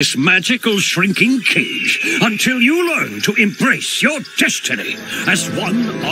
this magical shrinking cage until you learn to embrace your destiny as one of